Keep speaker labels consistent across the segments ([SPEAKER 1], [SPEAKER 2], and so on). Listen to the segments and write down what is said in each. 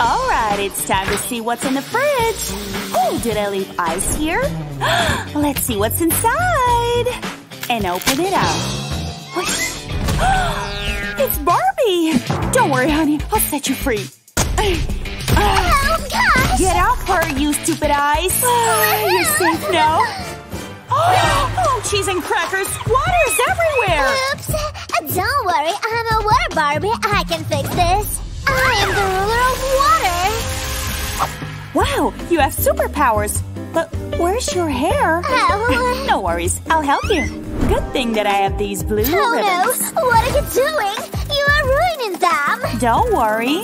[SPEAKER 1] Alright, it's time to see what's in the fridge. Oh, did I leave ice here? Let's see what's inside. And open it up. It's Barbie! Don't worry, honey. I'll set you free.
[SPEAKER 2] Oh, gosh!
[SPEAKER 1] Get off her, you stupid eyes! You're safe now. Oh, cheese and crackers! Water's everywhere!
[SPEAKER 2] Oops! Uh, Don't worry, I'm a water Barbie. I can fix this. I am the ruler of water.
[SPEAKER 1] Wow, you have superpowers! But where's your hair?
[SPEAKER 2] Oh.
[SPEAKER 1] No worries, I'll help you. Good thing that I have these blue
[SPEAKER 2] Oh
[SPEAKER 1] ribbons.
[SPEAKER 2] no! What are you doing? You are ruining them!
[SPEAKER 1] Don't worry.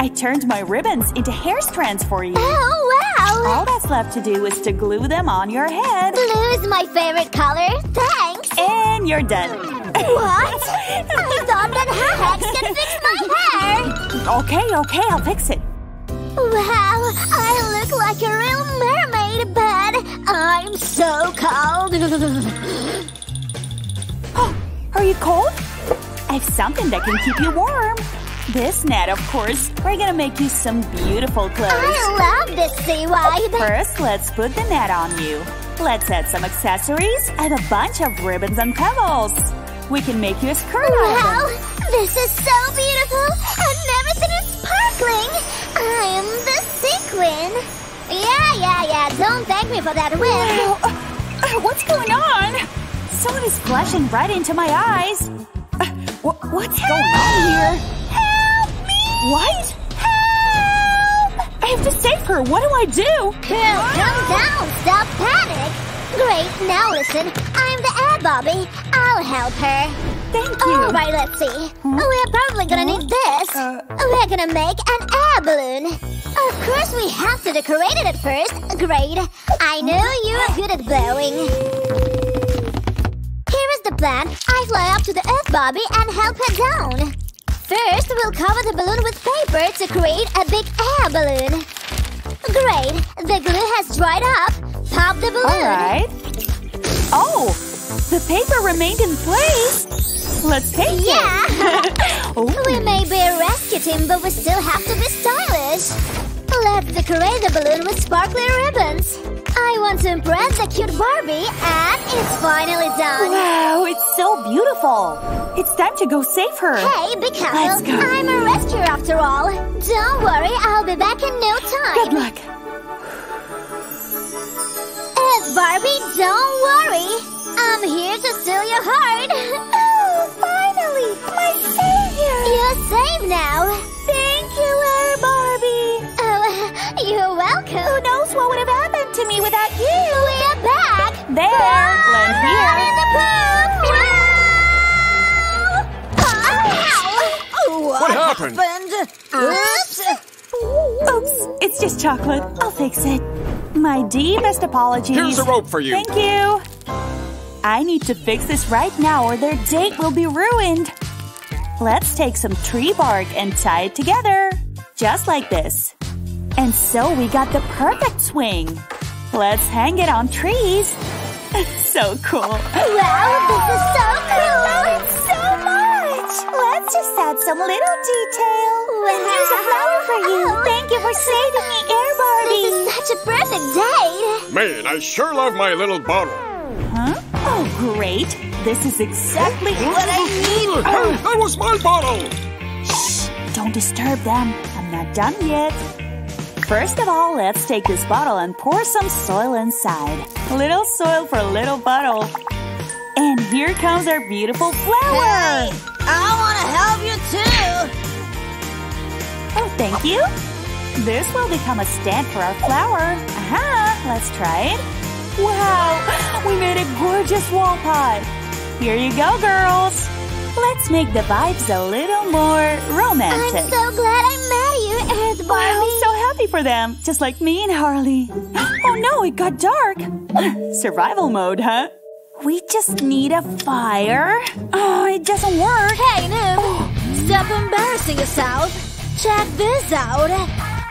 [SPEAKER 1] I turned my ribbons into hair strands for you.
[SPEAKER 2] Oh wow!
[SPEAKER 1] All that's left to do is to glue them on your head.
[SPEAKER 2] Blue is my favorite color. Thanks!
[SPEAKER 1] And you're done.
[SPEAKER 2] What? I thought that Hex can fix my hair!
[SPEAKER 1] Okay, okay, I'll fix it.
[SPEAKER 2] Wow, I look like a real mermaid, but I'm so cold.
[SPEAKER 1] Oh, are you cold? I have something that can keep you warm. This net, of course. We're gonna make you some beautiful clothes.
[SPEAKER 2] I love this sea vibe.
[SPEAKER 1] First, let's put the net on you. Let's add some accessories. Have a bunch of ribbons and pebbles. We can make you a skirt
[SPEAKER 2] Wow, this is so beautiful, and everything is sparkling. I am the sequin. Yeah, yeah, yeah. Don't thank me for that win.
[SPEAKER 1] Uh, what's going on? Someone is flashing right into my eyes. Uh, wh- what's going on here?
[SPEAKER 2] Help me!
[SPEAKER 1] What? Help! I have to save her. What do I do?
[SPEAKER 2] Girl, calm down. Stop panic. Great. Now listen. Air Barbie. I'll help her.
[SPEAKER 1] Thank you.
[SPEAKER 2] All right, let's see. We're probably gonna need this.
[SPEAKER 1] Uh.
[SPEAKER 2] We're gonna make an air balloon. Of course, we have to decorate it at first. Great. I know you're good at blowing. Here is the plan. I fly up to the Earth Barbie and help her down. First, we'll cover the balloon with paper to create a big air balloon. Great. The glue has dried up. Pop the balloon.
[SPEAKER 1] All right. Oh, the paper remained in place. Let's take
[SPEAKER 2] Yeah.
[SPEAKER 1] it. oh,
[SPEAKER 2] We may be a rescue team, but we still have to be stylish. Let's decorate the balloon with sparkly ribbons. I want to impress the cute Barbie, and it's finally done.
[SPEAKER 1] wow, it's so beautiful. It's time to go save her.
[SPEAKER 2] Hey, be careful. I'm a rescuer after all. Don't worry, I'll be back in no time.
[SPEAKER 1] Good luck.
[SPEAKER 2] Barbie, don't worry. I'm here to steal your heart. Oh, finally, my savior. You're safe now. Thank you, Air Barbie. Oh, you're welcome. Who knows what would have happened to me without you? We're back.
[SPEAKER 1] There, Glenn here.
[SPEAKER 2] Run in the pool. Wow.
[SPEAKER 3] What happened?
[SPEAKER 2] Oops.
[SPEAKER 1] Oops, it's just chocolate. I'll fix it. My deepest apologies.
[SPEAKER 3] Here's a rope for you.
[SPEAKER 1] Thank you. I need to fix this right now or their date will be ruined. Let's take some tree bark and tie it together. Just like this. And so we got the perfect swing. Let's hang it on trees. so cool.
[SPEAKER 2] Wow, this is so cool! I love it so much!
[SPEAKER 1] Let's just add some little detail.
[SPEAKER 2] Wow.
[SPEAKER 1] Here's a flower for you. Oh, thank you for saving me, Air Barbie.
[SPEAKER 2] This is such a perfect date!
[SPEAKER 3] Man, I sure love my little bottle.
[SPEAKER 1] Huh? Oh, great. This is exactly what I need.
[SPEAKER 3] Hey, that was my bottle!
[SPEAKER 1] Shh, don't disturb them. I'm not done yet. First of all, let's take this bottle and pour some soil inside. Little soil for a little bottle. And here comes our beautiful flower.
[SPEAKER 2] Hey, I want to help you too!
[SPEAKER 1] Oh, thank you. This will become a stand for our flower. Aha, let's try it. Wow, we made a gorgeous wall pot. Here you go, girls. Let's make the vibes a little more romantic.
[SPEAKER 2] I'm so glad I met you,
[SPEAKER 1] Wow,
[SPEAKER 2] Barbie!
[SPEAKER 1] I'm so happy for them, just like me and Harley. Oh no, it got dark. Survival mode, huh? We just need a fire. Oh, it doesn't work.
[SPEAKER 2] Hey, Noob! Stop embarrassing yourself! Check this out!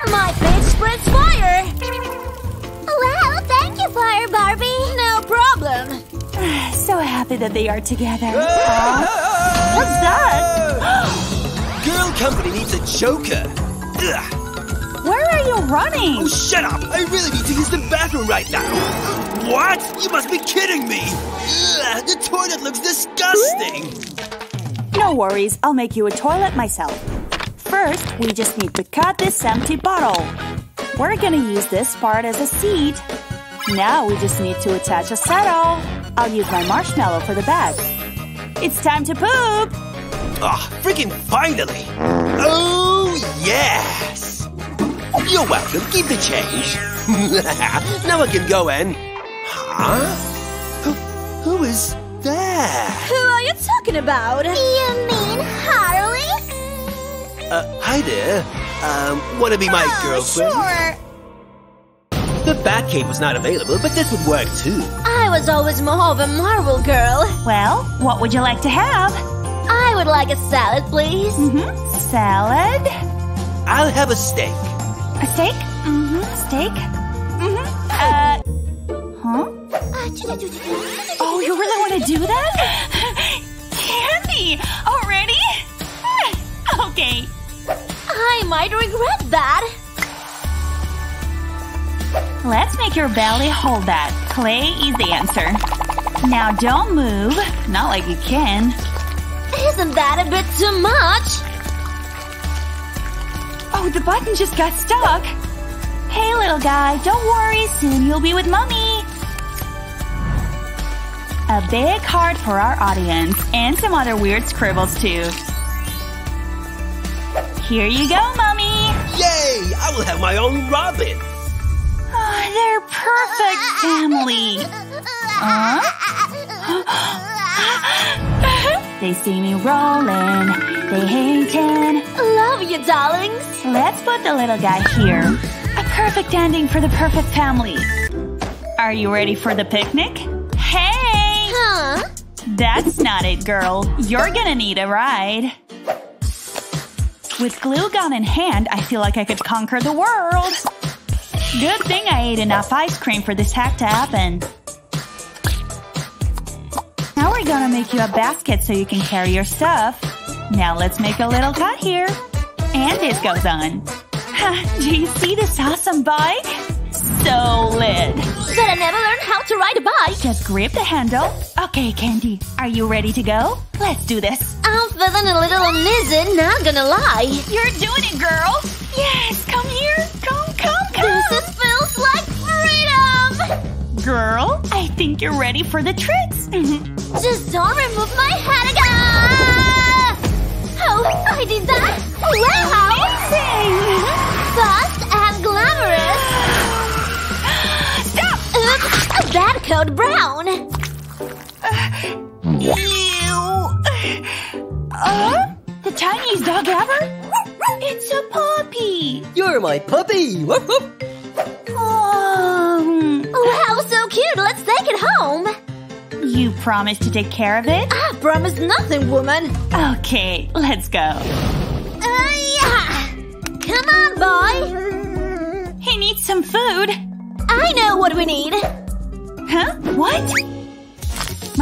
[SPEAKER 2] My pitch spreads fire! Wow, thank you, Fire Barbie! No problem!
[SPEAKER 1] So happy that they are together. Aw, What's that?
[SPEAKER 4] Girl Company needs a joker. Ugh.
[SPEAKER 1] Where are you running?
[SPEAKER 4] Oh, shut up! I really need to use the bathroom right now. What? You must be kidding me! Ugh, the toilet looks disgusting!
[SPEAKER 1] No worries, I'll make you a toilet myself. First, we just need to cut this empty bottle. We're gonna use this part as a seat. Now we just need to attach a saddle. I'll use my marshmallow for the bag. It's time to poop!
[SPEAKER 4] Ah, freaking finally! Oh, yes! You're welcome, keep the change. now I can go and... Huh? Who, who is that?
[SPEAKER 2] Who are you talking about? You mean Harley?
[SPEAKER 4] Uh, hi there. Um, wanna be my girlfriend?
[SPEAKER 2] Sure.
[SPEAKER 4] The Batcave was not available, but this would work too.
[SPEAKER 2] I was always more of a Marvel girl.
[SPEAKER 1] Well, what would you like to have?
[SPEAKER 2] I would like a salad, please.
[SPEAKER 1] Mm-hmm. Salad?
[SPEAKER 4] I'll have a steak.
[SPEAKER 1] A steak? Mm-hmm. Steak? Mm-hmm. Uh, huh? Oh, you really want to do that? Candy! Already? okay.
[SPEAKER 2] I might regret that.
[SPEAKER 1] Let's make your belly hold that. Clay is the answer. Now don't move. Not like you can.
[SPEAKER 2] Isn't that a bit too much?
[SPEAKER 1] Oh, the button just got stuck. Hey, little guy, don't worry. Soon you'll be with mommy. A big heart for our audience, and some other weird scribbles too. Here you go, mommy.
[SPEAKER 4] Yay! I will have my own Robin.
[SPEAKER 1] Oh, they're perfect family. They see me rolling. They hating.
[SPEAKER 2] Love you, darlings.
[SPEAKER 1] Let's put the little guy here. A perfect ending for the perfect family. Are you ready for the picnic? Hey!
[SPEAKER 2] Huh?
[SPEAKER 1] That's not it, girl. You're gonna need a ride. With glue gun in hand, I feel like I could conquer the world. Good thing I ate enough ice cream for this hack to happen. Now we're gonna make you a basket so you can carry your stuff. Now let's make a little cut here. And this goes on. Do you see this awesome bike? So lit.
[SPEAKER 2] But I never learned how to ride a bike.
[SPEAKER 1] Just grip the handle. Okay, Candy, are you ready to go? Let's do this.
[SPEAKER 2] I'm feeling a little uneasy, not gonna lie.
[SPEAKER 1] You're doing it, girl! Yes, come here! Come,
[SPEAKER 2] feels like freedom!
[SPEAKER 1] Girl, I think you're ready for the tricks!
[SPEAKER 2] Just don't remove my head again! Oh, I did that! Wow! Amazing! Fast and glamorous!
[SPEAKER 1] Stop!
[SPEAKER 2] Oops, a bad code brown!
[SPEAKER 1] Ew! Uh? The tiniest dog ever? It's a puppy!
[SPEAKER 4] You're my puppy! Woof, woof.
[SPEAKER 1] Um,
[SPEAKER 2] Wow, so cute! Let's take it home!
[SPEAKER 1] you promised to take care of it?
[SPEAKER 2] I promise nothing, woman!
[SPEAKER 1] Okay, let's go.
[SPEAKER 2] Uh, yeah. Come on, boy!
[SPEAKER 1] He needs some food.
[SPEAKER 2] I know what we need!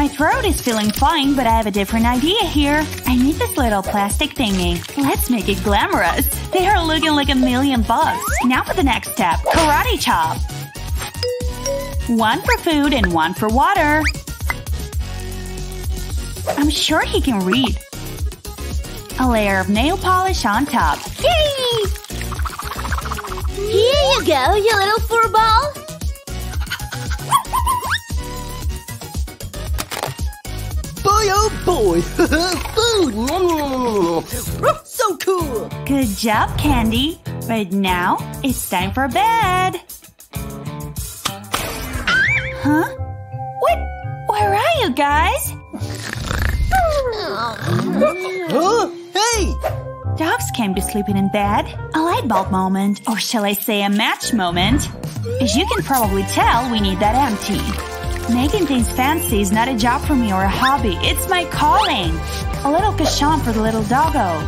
[SPEAKER 1] My throat is feeling fine, but I have a different idea here. I need this little plastic thingy. Let's make it glamorous. They are looking like a million bucks. Now for the next step. Karate chop. One for food and one for water. I'm sure he can read. A layer of nail polish on top. Yay!
[SPEAKER 2] Here you go, you little furball!
[SPEAKER 4] Boy, oh boy! Food! So cool!
[SPEAKER 1] Good job, Candy. But now, it's time for bed. Huh? What? Where are you guys?
[SPEAKER 4] Huh? Hey!
[SPEAKER 1] Dogs can't be sleeping in bed. A light bulb moment. Or shall I say a match moment? As you can probably tell, we need that empty. Making things fancy is not a job for me or a hobby. It's my calling. A little cachon for the little doggo.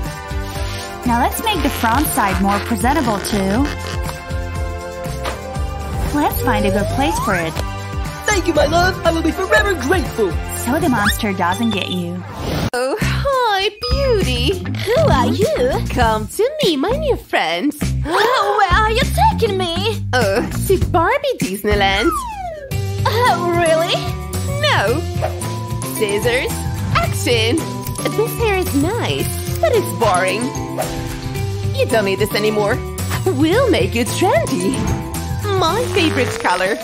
[SPEAKER 1] Now let's make the front side more presentable too. Let's find a good place for it.
[SPEAKER 4] Thank you, my love! I will be forever grateful!
[SPEAKER 1] So the monster doesn't get you.
[SPEAKER 5] Oh, hi, beauty.
[SPEAKER 2] Who are you?
[SPEAKER 5] Come to me, my new friend.
[SPEAKER 2] Oh, where are you taking me?
[SPEAKER 5] Oh, to Barbie Disneyland.
[SPEAKER 2] Oh, really?
[SPEAKER 5] No. Scissors, action. This hair is nice, but it's boring. You don't need this anymore. We'll make it trendy. My favorite color.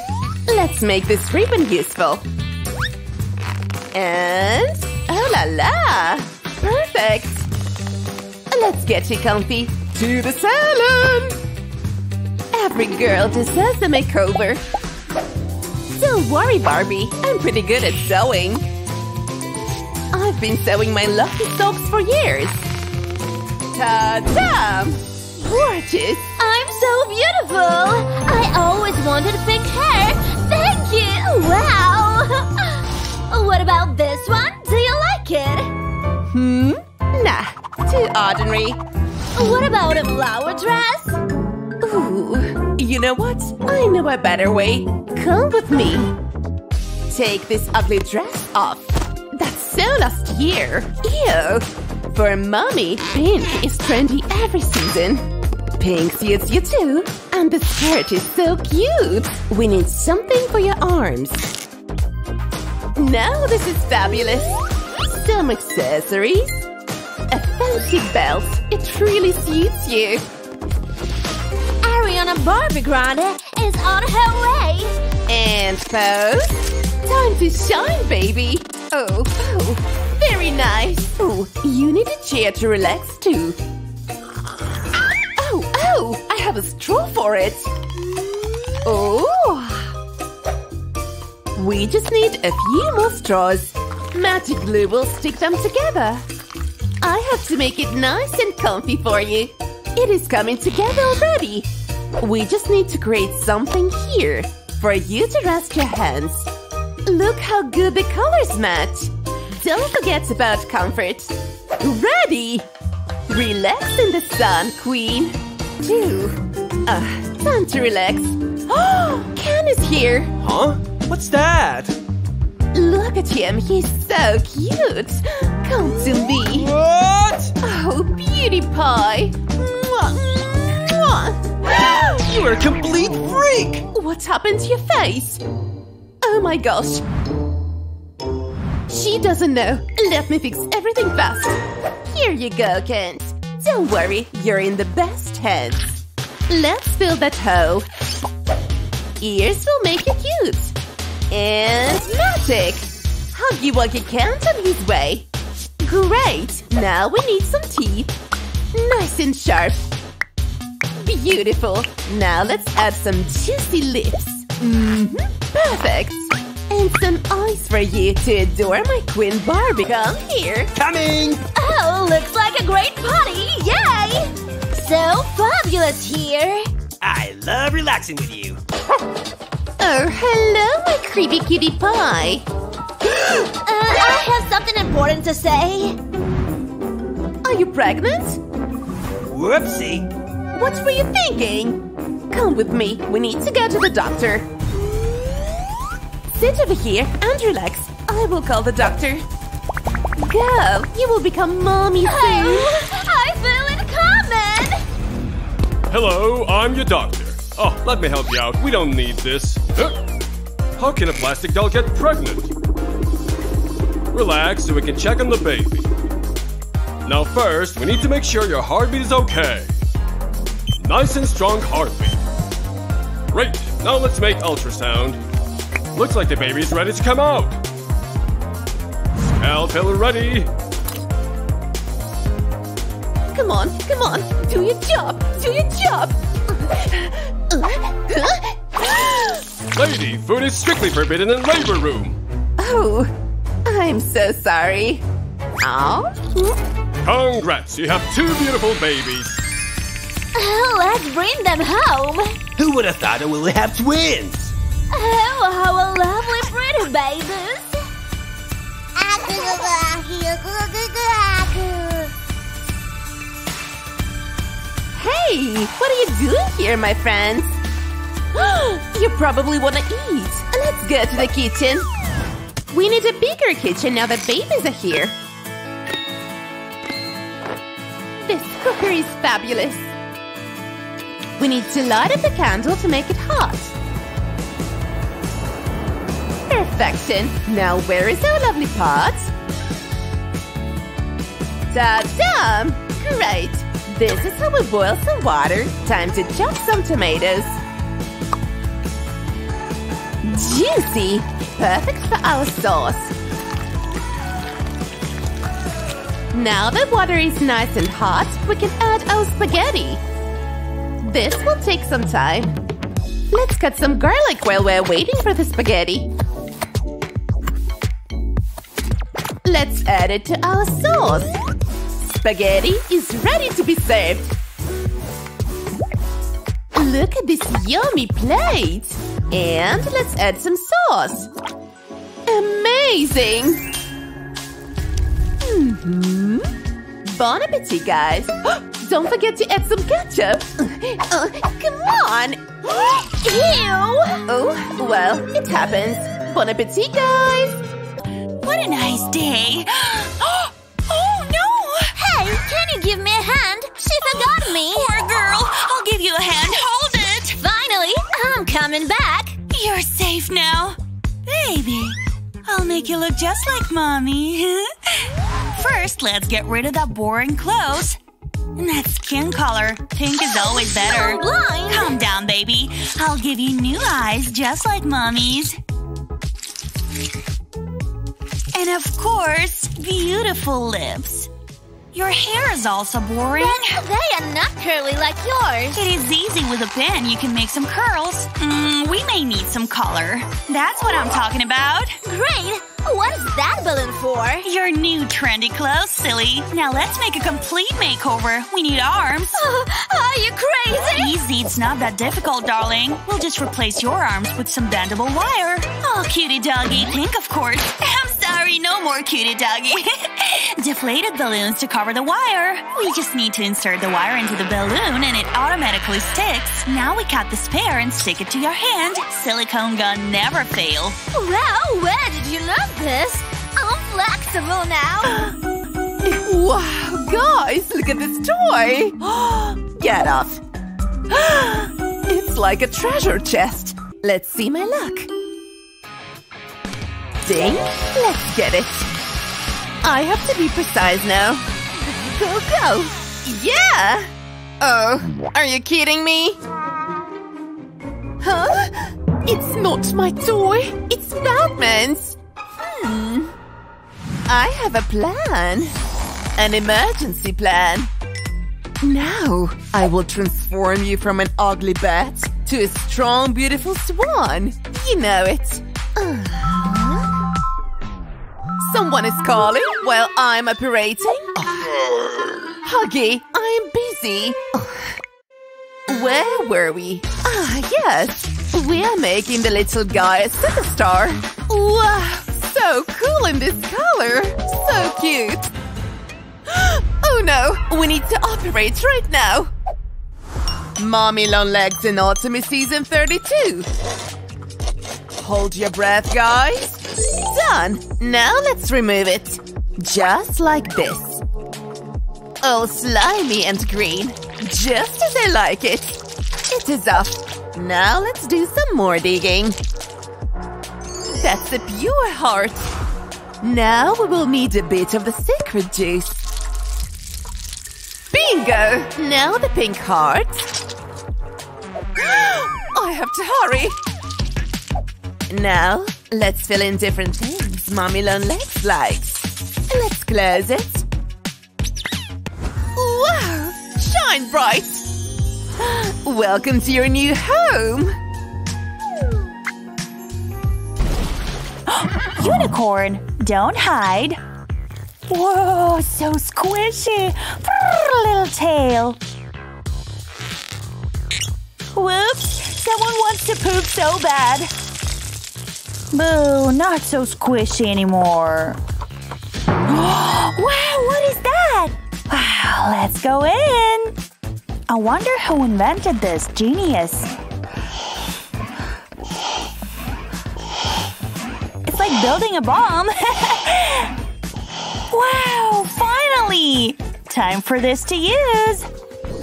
[SPEAKER 5] Let's make this ribbon useful. And oh la la! Perfect! Let's get you comfy. To the salon! Every girl deserves a makeover. Don't worry, Barbie. I'm pretty good at sewing. I've been sewing my lucky socks for years. Ta-da! Gorgeous!
[SPEAKER 2] I'm so beautiful! I always wanted pink hair! Thank you! Wow! What about this one? Do you like it?
[SPEAKER 5] Hmm? Nah, too ordinary.
[SPEAKER 2] What about a flower dress?
[SPEAKER 5] Ooh, you know what? I know a better way. Come with me. Take this ugly dress off. That's so last year. Ew. For mommy, pink is trendy every season. Pink suits you too. And the skirt is so cute. We need something for your arms. Now this is fabulous. Some accessories. A fancy belt. It really suits you.
[SPEAKER 2] Ariana Barbie Grande is on her way!
[SPEAKER 5] And pose. Time to shine, baby. Oh, oh, very nice. Oh, you need a chair to relax too. Oh, oh, I have a straw for it. Oh. We just need a few more straws. Magic glue will stick them together. I have to make it nice and comfy for you. It is coming together already. We just need to create something here for you to rest your hands. Look how good the colors match. Don't forget about comfort. Ready! Relax in the sun, queen. Two. Ah, time to relax. Oh, Ken is here.
[SPEAKER 4] Huh? What's that?
[SPEAKER 5] Look at him, he's so cute. Come to me.
[SPEAKER 4] What?
[SPEAKER 5] Oh, beauty pie. Mwah,
[SPEAKER 4] You're a complete freak!
[SPEAKER 5] What happened to your face? Oh my gosh. She doesn't know. Let me fix everything fast. Here you go, Ken. Don't worry, you're in the best hands. Let's fill that hole. Ears will make you cute. And magic! Huggy Wuggy Ken on his way. Great! Now we need some teeth. Nice and sharp. Beautiful. Now let's add some juicy lips. Mm-hmm. Perfect. And some eyes for you to adore my Queen Barbie. Come here.
[SPEAKER 4] Coming!
[SPEAKER 2] Oh, looks like a great party! Yay! So fabulous here!
[SPEAKER 4] I love relaxing with you.
[SPEAKER 5] Oh, hello, my creepy cutie pie.
[SPEAKER 2] Uh, I have something important to say.
[SPEAKER 5] Are you pregnant?
[SPEAKER 4] Whoopsie.
[SPEAKER 5] What were you thinking? Come with me. We need to go to the doctor. Sit over here and relax. I will call the doctor. Girl, you will become mommy soon.
[SPEAKER 2] I feel it coming!
[SPEAKER 3] Hello, I'm your doctor. Oh, let me help you out. We don't need this. Huh? How can a plastic doll get pregnant? Relax so we can check on the baby. Now first, we need to make sure your heartbeat is okay. Nice and strong heartbeat. Great, now let's make ultrasound. Looks like the baby's ready to come out. Scalpel ready.
[SPEAKER 5] Come on, come on. Do your job. Do your job.
[SPEAKER 3] Lady, food is strictly forbidden in labor room.
[SPEAKER 5] Oh, I'm so sorry. Oh,
[SPEAKER 3] Congrats, you have two beautiful babies.
[SPEAKER 2] Oh, let's bring them home!
[SPEAKER 4] Who would have thought that we'll have twins?
[SPEAKER 2] Oh, how lovely pretty babies!
[SPEAKER 5] hey, what are you doing here, my friends? you probably want to eat. Let's go to the kitchen. We need a bigger kitchen now that babies are here. This cooker is fabulous. We need to light up the candle to make it hot. Perfection! Now where is our lovely pot? Ta-da! Great! This is how we boil some water. Time to chop some tomatoes. Juicy! Perfect for our sauce. Now that water is nice and hot, we can add our spaghetti. This will take some time. Let's cut some garlic while we're waiting for the spaghetti. Let's add it to our sauce. Spaghetti is ready to be served. Look at this yummy plate! And let's add some sauce. Amazing! Mm -hmm. Bon appetit, guys! Don't forget to add some ketchup! Uh, come on! Ew! Oh, well, it happens. Bon appetit, guys!
[SPEAKER 1] What a nice day! oh no!
[SPEAKER 2] Hey, can you give me a hand? She forgot me!
[SPEAKER 1] Poor girl! I'll give you a hand. Hold it!
[SPEAKER 2] Finally! I'm coming back!
[SPEAKER 1] You're safe now. Baby, I'll make you look just like mommy. First, let's get rid of that boring clothes. That skin color. Pink is always better.
[SPEAKER 2] I'm blind!
[SPEAKER 1] Calm down, baby. I'll give you new eyes just like mommy's. And of course, beautiful lips. Your hair is also boring.
[SPEAKER 2] But they are not curly like yours.
[SPEAKER 1] It is easy with a pen. You can make some curls. Mm, we may need some color. That's what I'm talking about.
[SPEAKER 2] Great! What is that balloon for?
[SPEAKER 1] Your new trendy clothes, silly. Now let's make a complete makeover. We need arms.
[SPEAKER 2] Oh, are you crazy?
[SPEAKER 1] Easy, it's not that difficult, darling. We'll just replace your arms with some bendable wire. Oh, cutie doggy. Pink, of course. I'm sorry, no more cutie doggy. Deflated balloons to cover the wire. We just need to insert the wire into the balloon and it automatically sticks. Now we cut the spare and stick it to your hand. Silicone gun never fail.
[SPEAKER 2] Wow, where did you learn this? I'm flexible now.
[SPEAKER 5] Wow, guys, look at this toy! Get off! it's like a treasure chest. Let's see my luck. Let's get it. I have to be precise now. Go, go! Yeah! Oh, are you kidding me? Huh? It's not my toy. It's Batman's. Hmm. I have a plan. An emergency plan. Now, I will transform you from an ugly bat to a strong, beautiful swan. You know it. Uh, someone is calling while I'm operating. Huggy, I'm busy. Where were we? Ah, yes. We are making the little guy a superstar. Wow, so cool in this color. So cute. Oh no, we need to operate right now. Mommy Long Legs in Ultimate Season 32. Hold your breath, guys. Done. Now let's remove it. Just like this. All slimy and green. Just as I like it. It is off. Now let's do some more digging. That's the pure heart. Now we will need a bit of the sacred juice. Bingo! Now the pink heart. I have to hurry. Now, let's fill in different things Mommy Long Legs likes. Let's close it. Wow! Shine bright! Welcome to your new home!
[SPEAKER 1] Unicorn, don't hide. Whoa, so squishy. Brrr, little tail. Whoops, someone wants to poop so bad. Boo, not so squishy anymore. wow, what is that? Wow, let's go in. I wonder who invented this genius. It's like building a bomb. wow, finally! Time for this to use.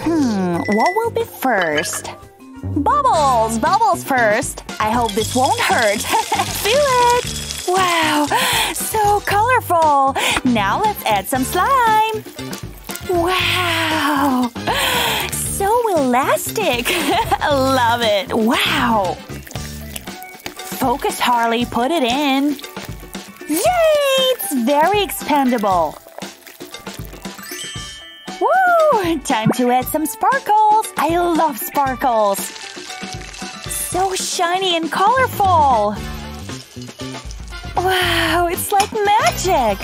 [SPEAKER 1] Hmm, what will be first? Bubbles! Bubbles first! I hope this won't hurt. Feel it! Wow! So colorful! Now let's add some slime! Wow! So elastic! Love it! Wow! Focus, Harley. Put it in. Yay! It's very expandable. Time to add some sparkles. I love sparkles. So shiny and colorful. Wow, it's like magic.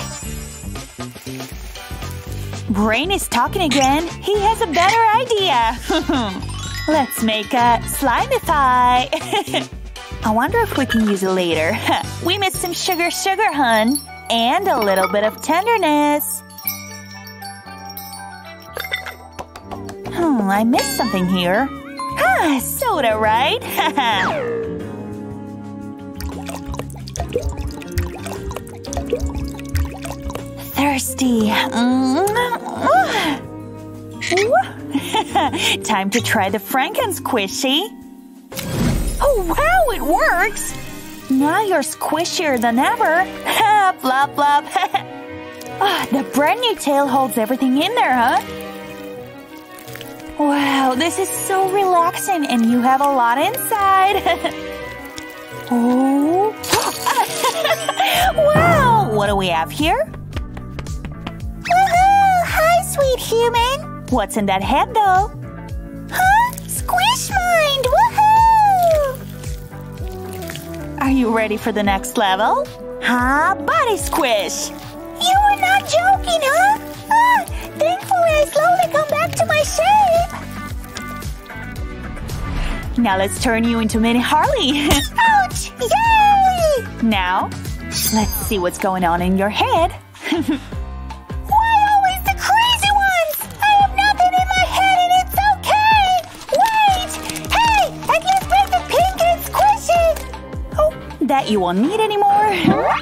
[SPEAKER 1] Brain is talking again. He has a better idea. Let's make a Slimify. I wonder if we can use it later. we missed some sugar sugar, hun. And a little bit of tenderness. Hmm, I missed something here. Ah, soda, right? Thirsty. Time to try the Franken squishy. Oh wow, it works! Now you're squishier than ever. blop blop. oh, the brand new tail holds everything in there, huh? Wow, this is so relaxing and you have a lot inside. oh. wow, what do we have here?
[SPEAKER 2] Woohoo! Hi, sweet human.
[SPEAKER 1] What's in that head though?
[SPEAKER 2] Huh? Squish mind! Woohoo!
[SPEAKER 1] Are you ready for the next level? Huh? Body squish!
[SPEAKER 2] You were not joking, huh? Ah, thankfully I slowly come back to my
[SPEAKER 1] shape! Now let's turn you into Mini Harley!
[SPEAKER 2] Ouch! Yay!
[SPEAKER 1] Now, let's see what's going on in your head.
[SPEAKER 2] Why always the crazy ones? I have nothing in my head and it's okay! Wait! Hey! At least make the pink and squishy!
[SPEAKER 1] Oh, that you won't need anymore.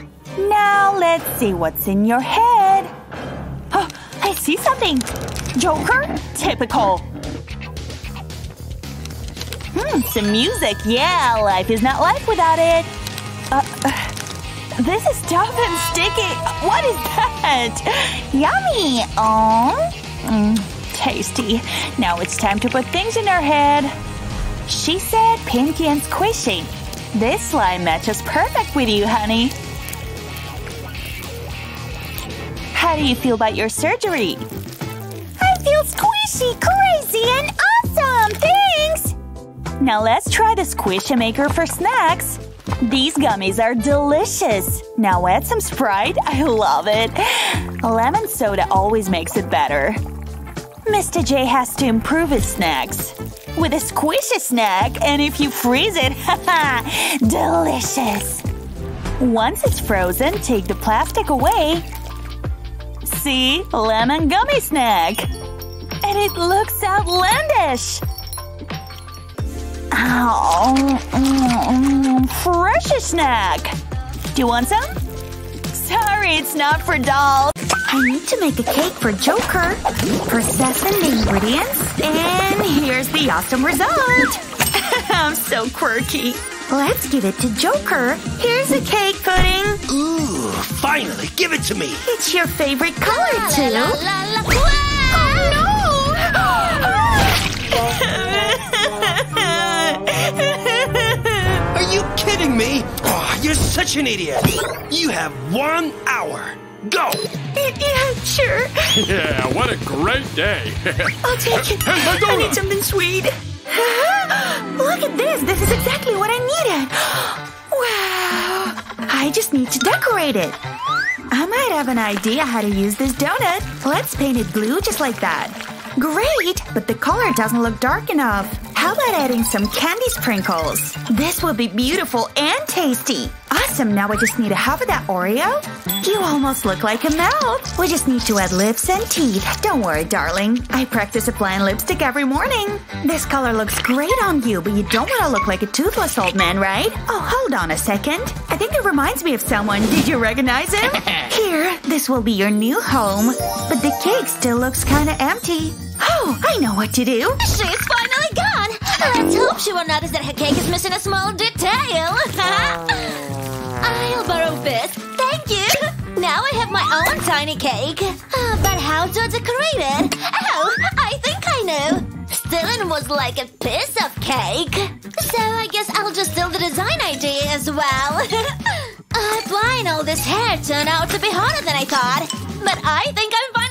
[SPEAKER 1] Now let's see what's in your head. See something. Joker? Typical. Hmm, some music. Yeah, life is not life without it. Uh, uh, this is tough and sticky. What is that? Yummy. Oh, mm, tasty. Now it's time to put things in her head. She said pinky and squishy. This slime matches perfect with you, honey. How do you feel about your surgery?
[SPEAKER 2] I feel squishy, crazy, and awesome! Thanks!
[SPEAKER 1] Now let's try the Squishy Maker for snacks. These gummies are delicious. Now add some Sprite. I love it. Lemon soda always makes it better. Mr. J has to improve his snacks. With a squishy snack, and if you freeze it, haha, delicious! Once it's frozen, take the plastic away See? Lemon gummy snack! And it looks outlandish! Oh, fresh snack! Do you want some? Sorry, it's not for dolls. I need to make a cake for Joker. Processing the ingredients, and here's the awesome result! I'm so quirky. Let's give it to Joker. Here's a cake pudding.
[SPEAKER 4] Ooh, finally, give it to me.
[SPEAKER 1] It's your favorite color, too.
[SPEAKER 2] La, la, la,
[SPEAKER 4] oh, no! Are you kidding me? Oh, you're such an idiot. You have one hour. Go!
[SPEAKER 1] Yeah, sure.
[SPEAKER 3] Yeah, what a great day.
[SPEAKER 1] I'll take it.
[SPEAKER 3] Hey,
[SPEAKER 1] I need something sweet. Look at this! This is exactly what I needed! Wow! I just need to decorate it. I might have an idea how to use this donut. Let's paint it blue just like that. Great! But the color doesn't look dark enough. How about adding some candy sprinkles? This will be beautiful and tasty. Awesome, now I just need a half of that Oreo. You almost look like a mouth. We just need to add lips and teeth. Don't worry, darling. I practice applying lipstick every morning. This color looks great on you, but you don't want to look like a toothless old man, right? Oh, hold on a second. I think it reminds me of someone. Did you recognize him? Here, this will be your new home. But the cake still looks kinda empty. Oh, I know what to do.
[SPEAKER 2] She's finally gone! Let's hope she won't notice that her cake is missing a small detail. I'll borrow this. Thank you! Now I have my own tiny cake. Uh, but how to decorate it? Oh, I think I know. Stealing was like a piece of cake. So I guess I'll just steal the design idea as well. Applying all this hair turned out to be harder than I thought. But I think I'm finally.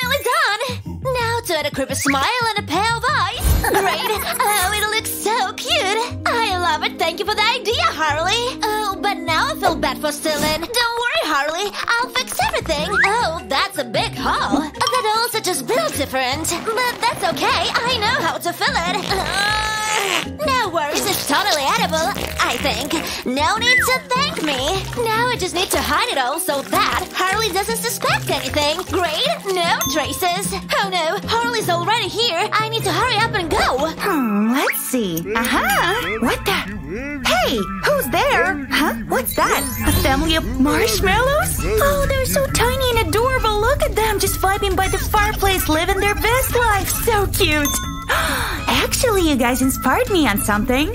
[SPEAKER 2] A smile and a pair of eyes. Great. Oh, it looks so cute. I love it. Thank you for the idea, Harley. Oh, but now I feel bad for stealing. Don't worry, Harley. I'll fix everything. Oh, that's a big hole. That also just built different. But that's okay. I know how to fill it. Uh, no worries. It's totally edible, I think. No need to thank me. Now I just need to hide it all so that Harley doesn't suspect anything. Great. No traces. Oh no. Harley's already here. I need to hurry up and go.
[SPEAKER 1] Hmm, let's see. Aha! What the? Hey, who's there? Huh? What's that? A family of marshmallows? Oh, they're so tiny and adorable. Look at them just vibing by the fireplace, living their best life. So cute. Actually, you guys inspired me on something.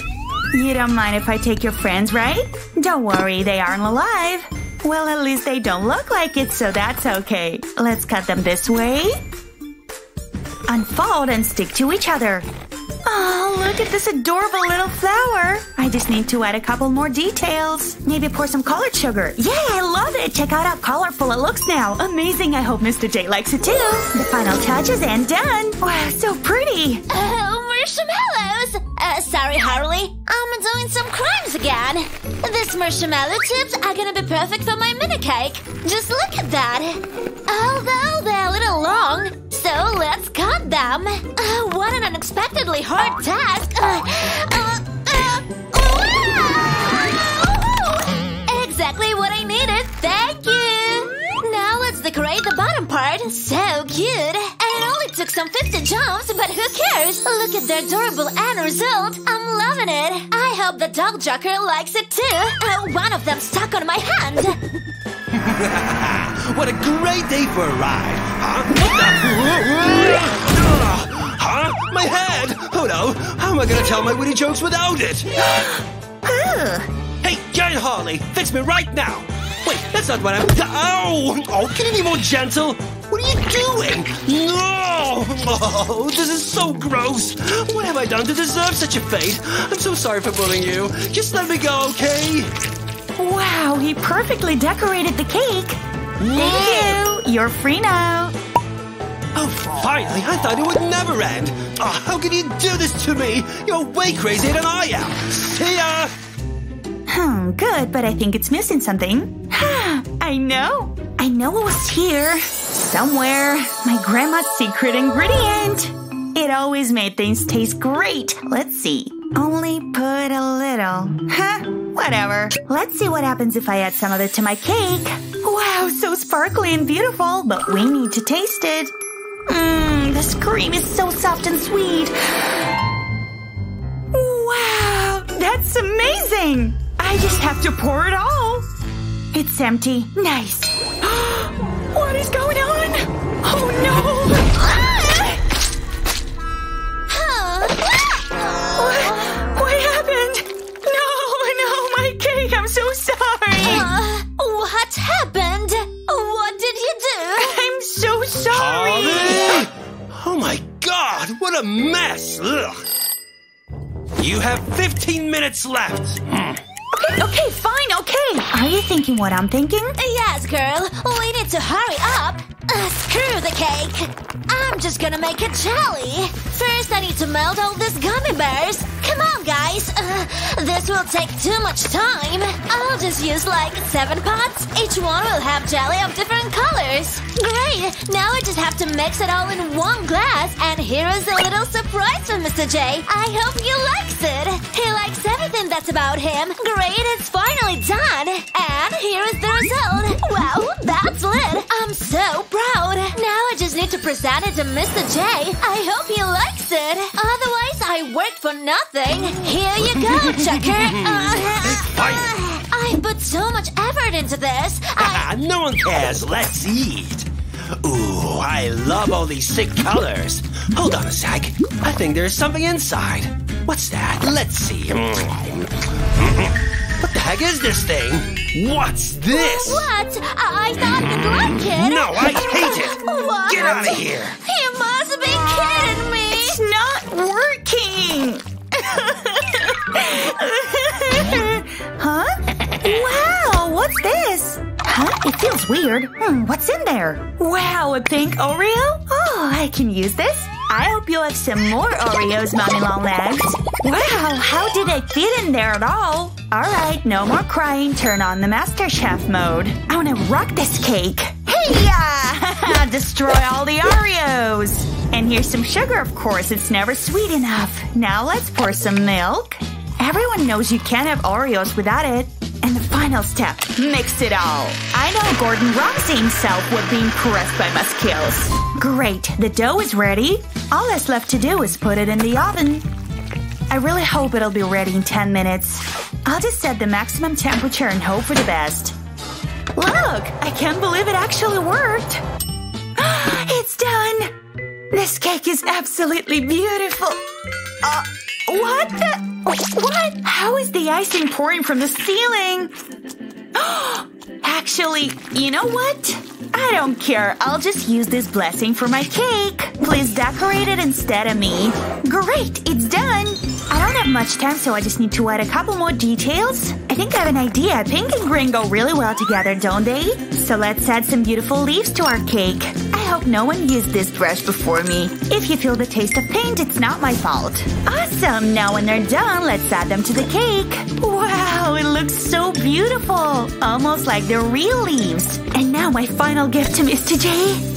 [SPEAKER 1] You don't mind if I take your friends, right? Don't worry, they aren't alive. Well, at least they don't look like it, so that's okay. Let's cut them this way. Unfold and stick to each other. Oh, look at this adorable little flower. I just need to add a couple more details. Maybe pour some colored sugar. Yeah, I love it. Check out how colorful it looks now. Amazing. I hope Mr. J likes it too. The final touches and done. Wow, so pretty.
[SPEAKER 2] Oh, marshmallows! Uh, sorry, Harley. I'm doing some crimes again. These marshmallow chips are gonna be perfect for my mini cake. Just look at that. Although they're a little long, so let's cut them. Uh, what an unexpectedly hard task. Uh, uh, uh, wow! Exactly what I needed. Thank you. Now let's decorate the bottom part. So cute. And it only took some 50 jumps, but who cares? Look at the adorable end result. I'm loving it. I hope the dog joker likes it too. Uh, one of them stuck on my hand.
[SPEAKER 4] what a great day for a ride! Huh? My head! Oh no! How am I gonna tell my witty jokes without it? Ah. hey, Giant Harley! Fix me right now! Wait, that's not what I'm. Oh! Oh, can you be more gentle? What are you doing? No! Oh, this is so gross! What have I done to deserve such a fate? I'm so sorry for bullying you. Just let me go, okay?
[SPEAKER 1] Wow, he perfectly decorated the cake. Thank you. You're free now.
[SPEAKER 4] Oh, finally! I thought it would never end! Oh, how can you do this to me? You're way crazier than I am! See ya!
[SPEAKER 1] Hmm, good, but I think it's missing something. I know. I know it was here. Somewhere. My grandma's secret ingredient. It always made things taste great. Let's see. Only put a little. Huh? Whatever. Let's see what happens if I add some of it to my cake. Wow, so sparkly and beautiful, but we need to taste it. Mmm, this cream is so soft and sweet. Wow, that's amazing! I just have to pour it all. It's empty. Nice. what is going on? Oh no! What, ah! what happened? No, no, my cake. I'm so
[SPEAKER 2] what
[SPEAKER 4] a mess! Ugh. You have 15 minutes left! Hmm.
[SPEAKER 1] Okay, okay, fine, okay. Are you thinking what I'm thinking?
[SPEAKER 2] Yes, girl. We need to hurry up. Uh, screw the cake. I'm just gonna make a jelly. First, I need to melt all these gummy bears. Come on, guys. Uh, this will take too much time. I'll just use like seven pots. Each one will have jelly of different colors. Great. Now I just have to mix it all in one glass. And here is a little surprise for Mr. J. I hope he likes it. He likes everything that's about him. Great, it's finally done. And here is the result. Wow, that's lit. I'm so proud. Now I just need to present it to Mr. J. I hope he likes it. Otherwise, I worked for nothing. Here you go, Joker. Uh, I put so much effort into this. I
[SPEAKER 4] no one cares, let's eat! Ooh, I love all these sick colors. Hold on a sec. I think there's something inside. What's that? Let's see. What the heck is this thing? What's this?
[SPEAKER 2] What? I, I thought you'd like it.
[SPEAKER 4] No, I hate it.
[SPEAKER 2] What?
[SPEAKER 4] Get out of here.
[SPEAKER 2] You must be kidding me.
[SPEAKER 1] It's not working! huh? Wow, what's this? Huh? It feels weird. Hmm, what's in there? Wow, a pink Oreo? Oh, I can use this. I hope you'll have some more Oreos, Mommy Longlegs. Wow, how did it fit in there at all? Alright, no more crying. Turn on the Master Chef mode. I wanna rock this cake. Hey-ya! Destroy all the Oreos! And here's some sugar, of course. It's never sweet enough. Now let's pour some milk. Everyone knows you can't have Oreos without it. And the final step, mix it all. I know Gordon Ramsay himself would be impressed by my skills. Great, the dough is ready. All that's left to do is put it in the oven. I really hope it'll be ready in 10 minutes. I'll just set the maximum temperature and hope for the best. Look! I can't believe it actually worked! it's done! This cake is absolutely beautiful! Uh, what the? What? How is the icing pouring from the ceiling? Actually, you know what? I don't care. I'll just use this blessing for my cake. Please decorate it instead of me. Great, it's done. I don't have much time, so I just need to add a couple more details. I think I have an idea. Pink and green go really well together, don't they? So let's add some beautiful leaves to our cake. I hope no one used this brush before me. If you feel the taste of paint, it's not my fault. Awesome! Now when they're done, let's add them to the cake. Wow, it looks so beautiful! Almost like they're real leaves. And now my final gift to Mr. J.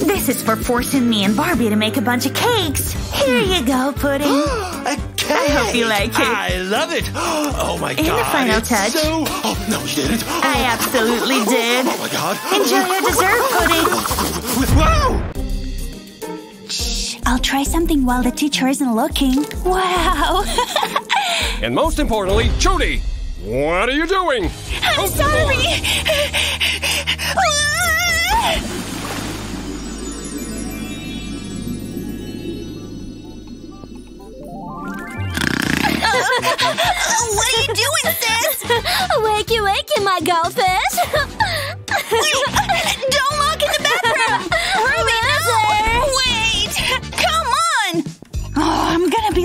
[SPEAKER 1] This is for forcing me and Barbie to make a bunch of cakes. Here you go, Pudding. I hope you like it.
[SPEAKER 4] I love it. Oh my
[SPEAKER 1] And the final touch.
[SPEAKER 4] So. Oh no, you didn't.
[SPEAKER 1] I oh. absolutely did.
[SPEAKER 4] Oh my god.
[SPEAKER 1] Enjoy your dessert, Pudding.
[SPEAKER 4] Wow.
[SPEAKER 6] Shh, I'll try something while the teacher isn't looking. Wow!
[SPEAKER 3] And most importantly, Judy, what are you doing?
[SPEAKER 1] I'm sorry! what are you doing, sis?
[SPEAKER 2] wakey, wakey, my goldfish.
[SPEAKER 1] Don't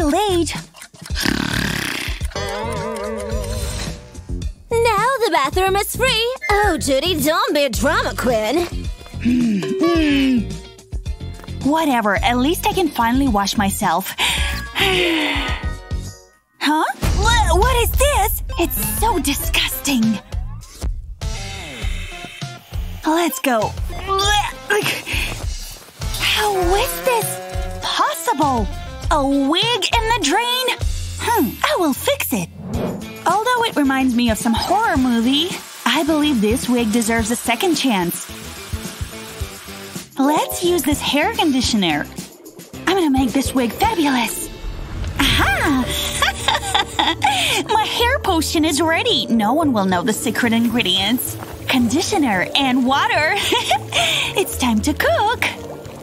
[SPEAKER 6] late.
[SPEAKER 2] Now the bathroom is free. Oh, Judy, don't be a drama queen.
[SPEAKER 6] Whatever, at least I can finally wash myself. huh? Wha- What is this? It's so disgusting. Let's go. How is this possible? A wig in the drain? Hmm, I will fix it. Although it reminds me of some horror movie, I believe this wig deserves a second chance. Let's use this hair conditioner. I'm gonna make this wig fabulous. Aha! My hair potion is ready. No one will know the secret ingredients. Conditioner and water. it's time to cook.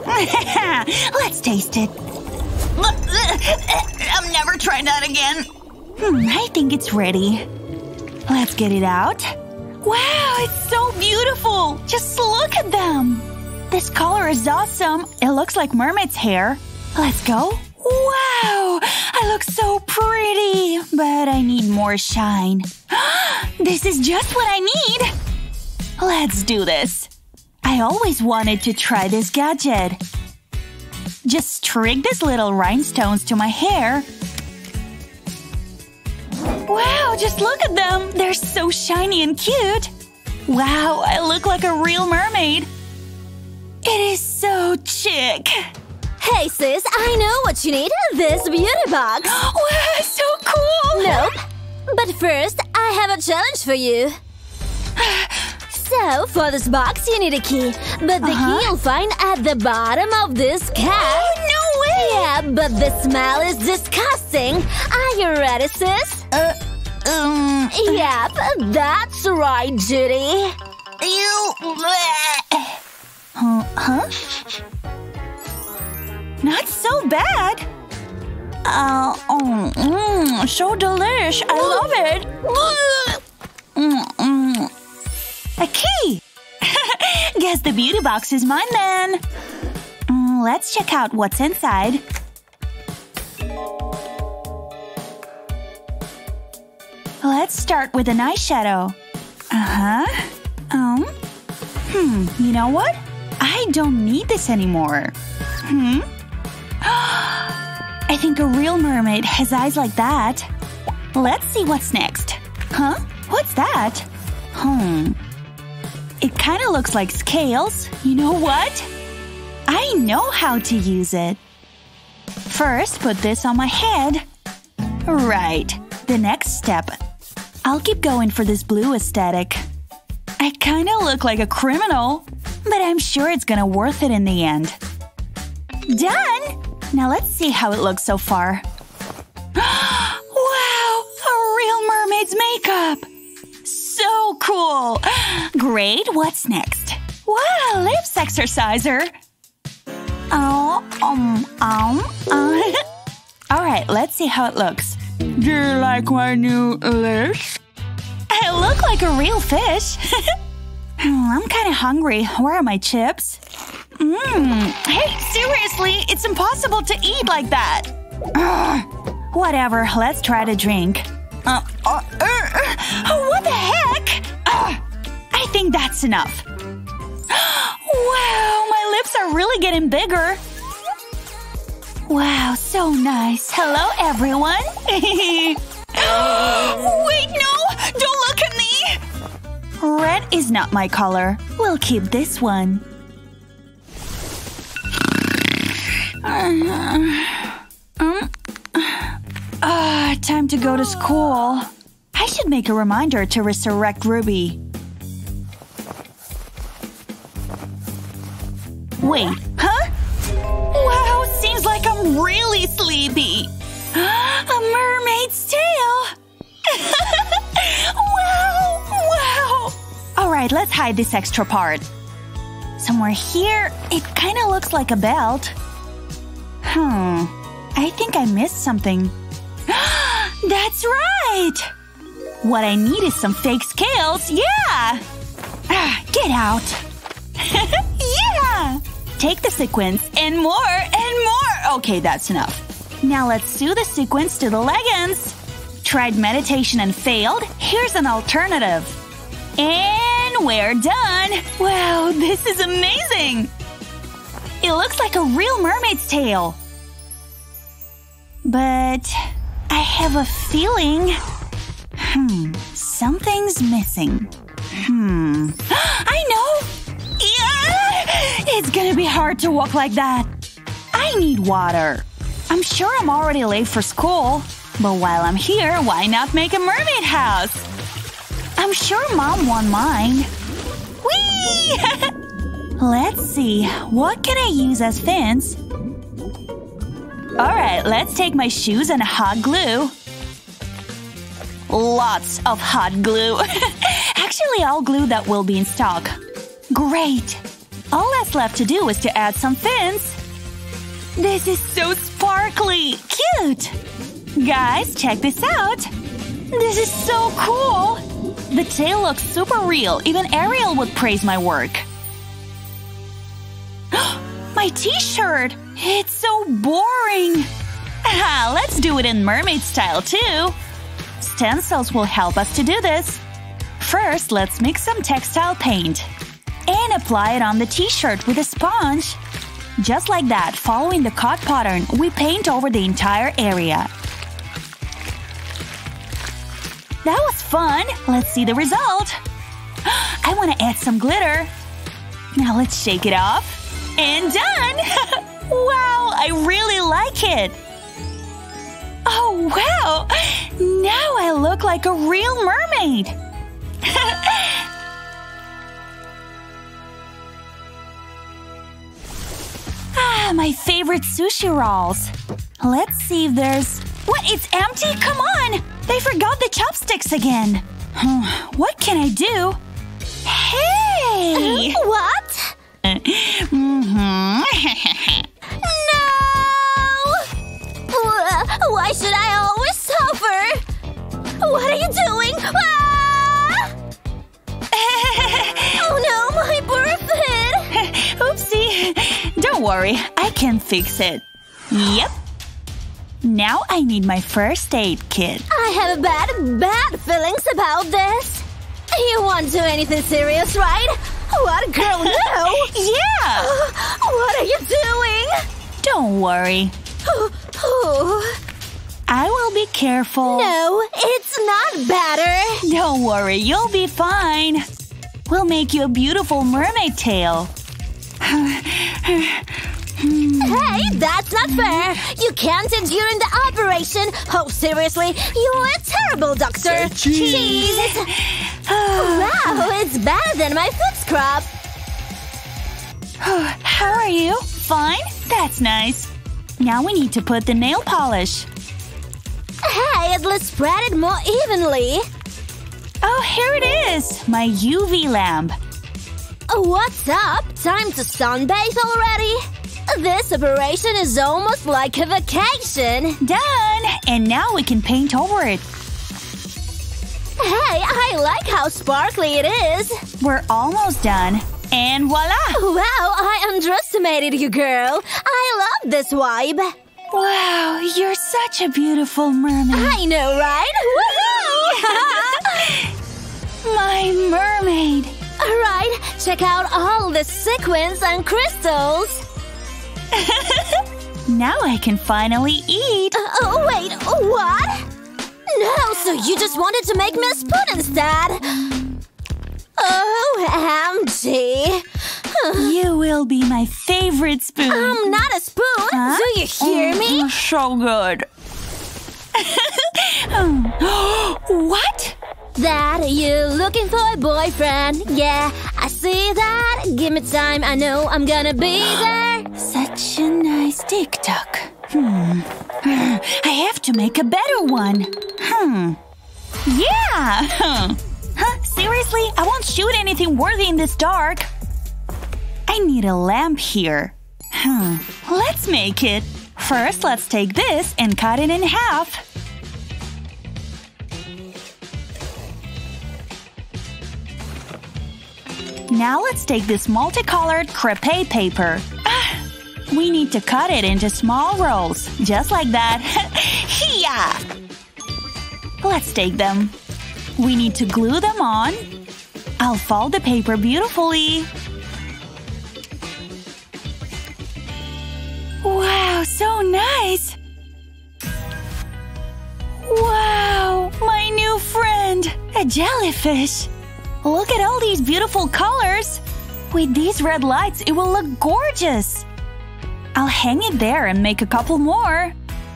[SPEAKER 6] Let's taste it. I'm never trying that again. Hmm, I think it's ready. Let's get it out. Wow, it's so beautiful. Just look at them. This color is awesome. It looks like mermaid's hair. Let's go. Wow, I look so pretty, but I need more shine. this is just what I need. Let's do this. I always wanted to try this gadget. Just string these little rhinestones to my hair. Wow, just look at them. They're so shiny and cute. Wow, I look like a real mermaid. It is so chic.
[SPEAKER 2] Hey, sis, I know what you need. This beauty box.
[SPEAKER 6] Wow, so cool.
[SPEAKER 2] Nope. But first, I have a challenge for you. So, for this box, you need a key. But the
[SPEAKER 6] Uh-huh.
[SPEAKER 2] key you'll find at the bottom of this cat.
[SPEAKER 6] Oh, no way.
[SPEAKER 2] Yeah, but the smell is disgusting. Are you ready, sis?
[SPEAKER 6] Uh, um,
[SPEAKER 2] Yep, that's right, Judy.
[SPEAKER 6] you.
[SPEAKER 1] Huh? huh? Not so bad. Uh, oh, mm, so delish. I love it. Mm, mm. A key. Guess the beauty box is mine then. Mm, let's check out what's inside. Let's start with an eyeshadow. Uh-huh. Um. Hmm, you know what? I don't need this anymore. Hmm? I think a real mermaid has eyes like that. Let's see what's next. Huh? What's that? Hmm. It kind of looks like scales. You know what? I know how to use it. First, put this on my head. Right. The next step. I'll keep going for this blue aesthetic. I kinda look like a criminal, but I'm sure it's gonna worth it in the end. Done! Now let's see how it looks so far. wow! A real mermaid's makeup! Cool! Great, what's next? Wow, lips exerciser! Oh, um, um, uh. Alright, let's see how it looks. Do you like my new lips? I look like a real fish. I'm kinda hungry. Where are my chips? Mmm. Hey, seriously, it's impossible to eat like that. Ugh. Whatever, let's try to drink. Uh, uh, what the heck? Uh, I think that's enough. wow, my lips are really getting bigger. Wow, so nice. Hello, everyone. Wait, no! Don't look at me! Red is not my color. We'll keep this one. Ah, time to go to school. I should make a reminder to resurrect Ruby. Wait, huh? Wow, seems like I'm really sleepy. A mermaid's tail! wow! Wow! Alright, let's hide this extra part. Somewhere here, it kinda looks like a belt. Hmm. I think I missed something. That's right! What I need is some fake scales, yeah! Ah, get out! yeah! Take the sequins and more and more! Okay, that's enough. Now let's sew the sequins to the leggings. Tried meditation and failed? Here's an alternative. And we're done! Wow, this is amazing! It looks like a real mermaid's tail. But I have a feeling. Something's missing. Hmm. I know! Yeah! It's gonna be hard to walk like that. I need water. I'm sure I'm already late for school. But while I'm here, why not make a mermaid house? I'm sure mom won't mind. Whee! let's see, what can I use as fins? Alright, let's take my shoes and hot glue. Lots of hot glue. Actually, all glue that will be in stock. Great! All that's left to do is to add some fins. This is so sparkly! Cute! Guys, check this out! This is so cool! The tail looks super real. Even Ariel would praise my work. my t-shirt! It's so boring! Let's do it in mermaid style too! Stencils will help us to do this. First, let's mix some textile paint. And apply it on the t-shirt with a sponge. Just like that, following the cut pattern, we paint over the entire area. That was fun! Let's see the result! I want to add some glitter. Now let's shake it off. And done! wow, I really like it! Oh, wow! Now I look like a real mermaid! ah, my favorite sushi rolls. Let's see if there's… What? It's empty? Come on! They forgot the chopsticks again. what can I do? Hey!
[SPEAKER 2] What?
[SPEAKER 1] Mm-hmm.
[SPEAKER 2] no! Why should I always suffer? What are you doing? Ah! oh no, my birthday!
[SPEAKER 1] Oopsie. Don't worry, I can fix it. Yep. Now I need my first aid kit.
[SPEAKER 2] I have bad, bad feelings about this. You won't do anything serious, right? What girl, no!
[SPEAKER 1] yeah!
[SPEAKER 2] What are you doing?
[SPEAKER 1] Don't worry. I will be careful.
[SPEAKER 2] No, it's not better.
[SPEAKER 1] Don't worry, you'll be fine. We'll make you a beautiful mermaid tail.
[SPEAKER 2] Hey, that's not fair! You can't endure in the operation! Oh, seriously? You're a terrible doctor!
[SPEAKER 4] Say cheese.
[SPEAKER 2] wow, it's better than my foot scrub!
[SPEAKER 1] How are you? Fine? That's nice. Now we need to put the nail polish.
[SPEAKER 2] Hey, let's spread it more evenly!
[SPEAKER 1] Oh, here it is! My UV lamp.
[SPEAKER 2] Oh, what's up? Time to sunbathe already? This operation is almost like a vacation!
[SPEAKER 1] Done! And now we can paint over it.
[SPEAKER 2] Hey, I like how sparkly it is!
[SPEAKER 1] We're almost done. And voila!
[SPEAKER 2] Wow, I underestimated you, girl! I love this vibe!
[SPEAKER 1] Wow, you're such a beautiful mermaid.
[SPEAKER 2] I know, right? Woohoo!
[SPEAKER 1] My mermaid!
[SPEAKER 2] Alright, check out all the sequins and crystals!
[SPEAKER 1] now I can finally eat!
[SPEAKER 2] Uh, oh, wait, what? No, so you just wanted to make me a spoon instead! Oh, MG!
[SPEAKER 1] You will be my favorite spoon.
[SPEAKER 2] I'm not a spoon!
[SPEAKER 1] Huh?
[SPEAKER 2] Do you hear
[SPEAKER 1] Oh,
[SPEAKER 2] me?
[SPEAKER 1] you're so good. what?
[SPEAKER 2] That you looking for a boyfriend? Yeah, I see that. Give me time, I know I'm gonna be there.
[SPEAKER 1] Such a nice TikTok. Hmm. I have to make a better one. Hmm. Yeah! Huh. Seriously? I won't shoot anything worthy in this dark. I need a lamp here. Hmm. Let's make it. First, let's take this and cut it in half. Now let's take this multicolored crepe paper. Ah, we need to cut it into small rolls, just like that. Hiya! Let's take them. We need to glue them on. I'll fold the paper beautifully. Wow, so nice! Wow, my new friend! A jellyfish! Look at all these beautiful colors! With these red lights, it will look gorgeous! I'll hang it there and make a couple more.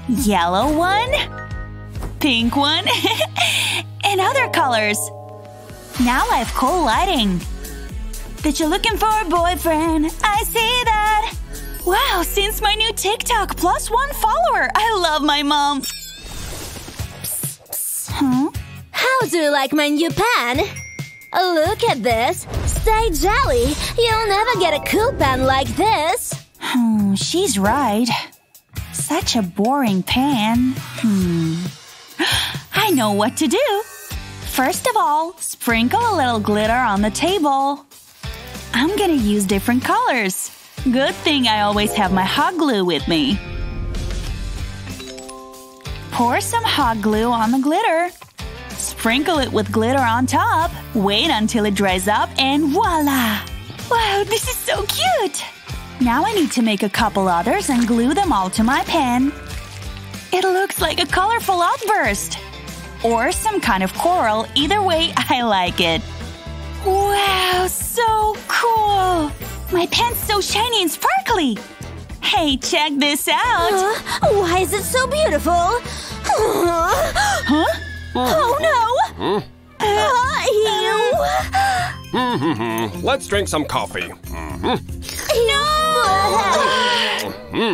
[SPEAKER 1] Yellow one, pink one, and other colors. Now I have cool lighting. That you're looking for a boyfriend, I see that. Wow, since my new TikTok plus one follower, I love my mom. Huh?
[SPEAKER 2] How do you like my new pen? Look at this. Stay jelly. You'll never get a cool pen like this.
[SPEAKER 1] Hmm, she's right. Such a boring pan. Hmm. I know what to do. First of all, sprinkle a little glitter on the table. I'm gonna use different colors. Good thing I always have my hot glue with me. Pour some hot glue on the glitter. Sprinkle it with glitter on top. Wait until it dries up and voila! Wow, this is so cute! Now I need to make a couple others and glue them all to my pen. It looks like a colorful outburst! Or some kind of coral, either way, I like it. Wow, so cool! My pen's so shiny and sparkly! Hey, check this out!
[SPEAKER 2] Uh, why is it so beautiful?
[SPEAKER 1] Huh?
[SPEAKER 2] Oh no! Uh, ew.
[SPEAKER 3] Let's drink some coffee.
[SPEAKER 2] No!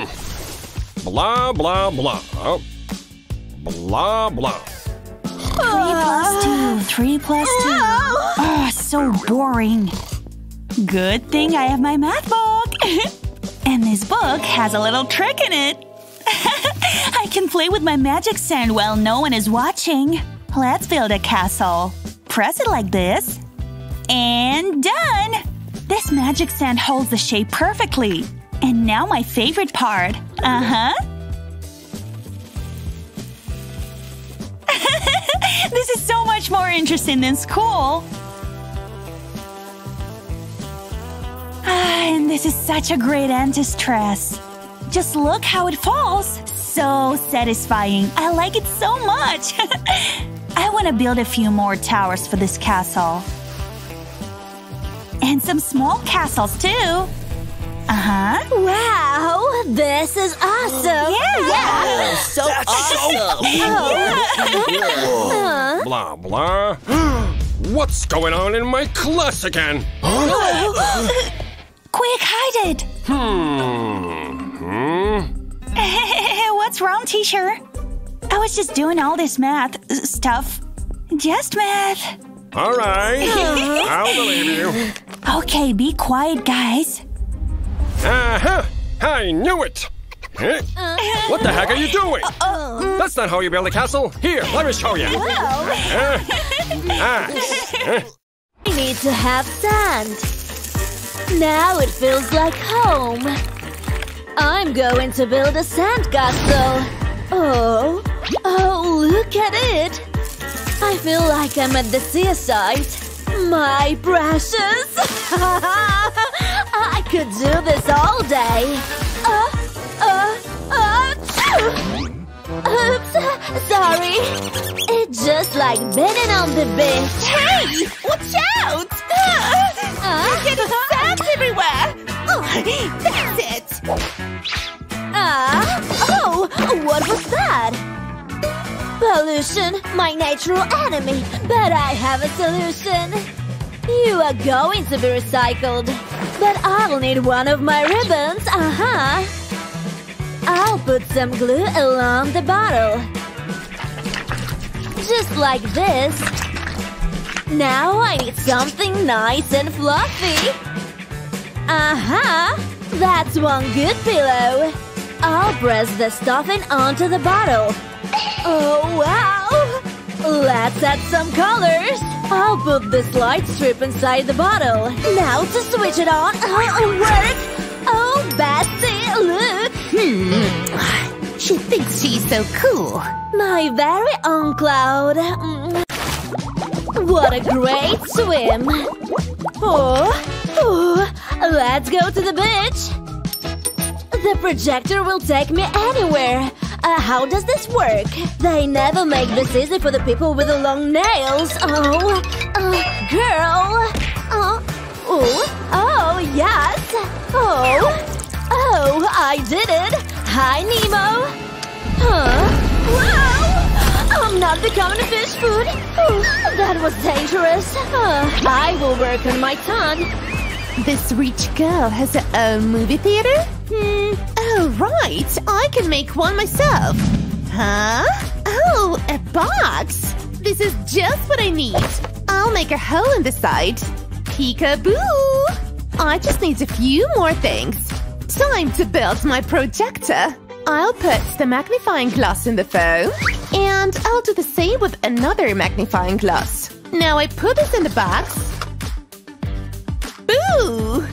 [SPEAKER 3] Blah, blah, blah. Blah, blah.
[SPEAKER 1] Three plus two, three plus two. Oh, so boring. Good thing I have my math book. and this book has a little trick in it. I can play with my magic sand while no one is watching. Let's build a castle. Press it like this. And done! This magic sand holds the shape perfectly. And now my favorite part. Uh-huh. this is so much more interesting than school. Ah, and this is such a great end to stress. Just look how it falls. So satisfying. I like it so much. I want to build a few more towers for this castle. And some small castles too. Uh-huh.
[SPEAKER 2] Wow, this is awesome.
[SPEAKER 1] Yeah.
[SPEAKER 7] So awesome. Yeah.
[SPEAKER 3] Blah, blah. What's going on in my class again?
[SPEAKER 1] Quick, hide it.
[SPEAKER 3] Hmm. Hmm?
[SPEAKER 1] What's wrong, teacher? I was just doing all this math stuff. Just math.
[SPEAKER 3] All right. I'll believe you.
[SPEAKER 1] Okay, be quiet, guys.
[SPEAKER 3] Uh-huh. I knew it. Eh? What the heck are you doing? That's not how you build a castle. Here, let me show you. Nice. Eh?
[SPEAKER 2] I need to have sand. Now it feels like home. I'm going to build a sand castle. Oh, oh, look at it. I feel like I'm at the seaside. My precious. I could do this all day. Uh, uh, uh. Oops, sorry. It's just like being on the beach.
[SPEAKER 5] Hey! Watch out!
[SPEAKER 2] Uh,
[SPEAKER 5] You're getting sand everywhere! Oh, that's it!
[SPEAKER 2] Ah! oh, what was that? Pollution, my natural enemy. But I have a solution. You are going to be recycled. But I'll need one of my ribbons. Uh-huh. I'll put some glue along the bottle. Just like this. Now I need something nice and fluffy. Uh-huh. That's one good pillow. I'll press the stuffing onto the bottle. Oh, wow! Let's add some colors. I'll put this light strip inside the bottle. Now to switch it on. Oh, work! Oh, Betsy, look! Hmm.
[SPEAKER 5] She thinks she's so cool.
[SPEAKER 2] My very own cloud. What a great swim! Oh, oh, let's go to the beach. The projector will take me anywhere. Uh, how does this work? They never make this easy for the people with the long nails. Oh, uh, girl. Oh, oh, oh, yes. Oh, oh, I did it. Hi, Nemo. Huh? Wow! I'm not becoming fish food. Oh, that was dangerous. Uh, I will work on my tongue.
[SPEAKER 5] This rich girl has her own movie theater? Hmm. Oh, right. I can make one myself. Huh? Oh, a box. This is just what I need. I'll make a hole in the side. Peekaboo! I just need a few more things. Time to build my projector. I'll put the magnifying glass in the phone. And I'll do the same with another magnifying glass. Now I put this in the box. Boo!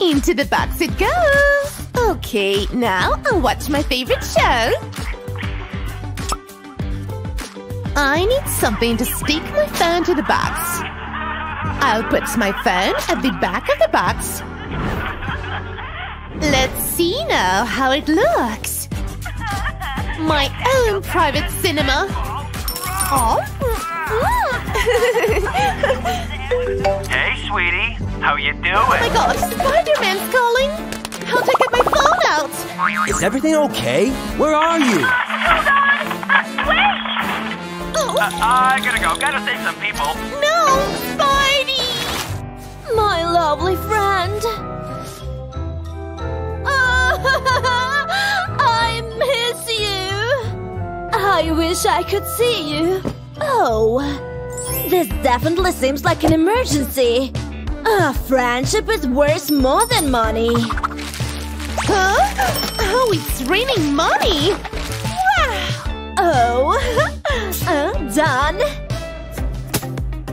[SPEAKER 5] Into the box it goes! Okay, now I'll watch my favorite show. I need something to stick my phone to the box. I'll put my phone at the back of the box. Let's see now how it looks. My own private cinema. Oh.
[SPEAKER 8] Hey, sweetie. How you doing?
[SPEAKER 5] Oh my god, Spider-Man's calling! How to get my phone out?
[SPEAKER 7] Is everything okay? Where are you? Hold on! Wait!
[SPEAKER 5] Oh,
[SPEAKER 8] I gotta go. Gotta save some people.
[SPEAKER 5] no! Spidey!
[SPEAKER 2] My lovely friend. I miss you. I wish I could see you. Oh, this definitely seems like an emergency. A friendship is worth more than money.
[SPEAKER 5] Huh? Oh, it's raining money! Wow!
[SPEAKER 2] Oh, uh, done.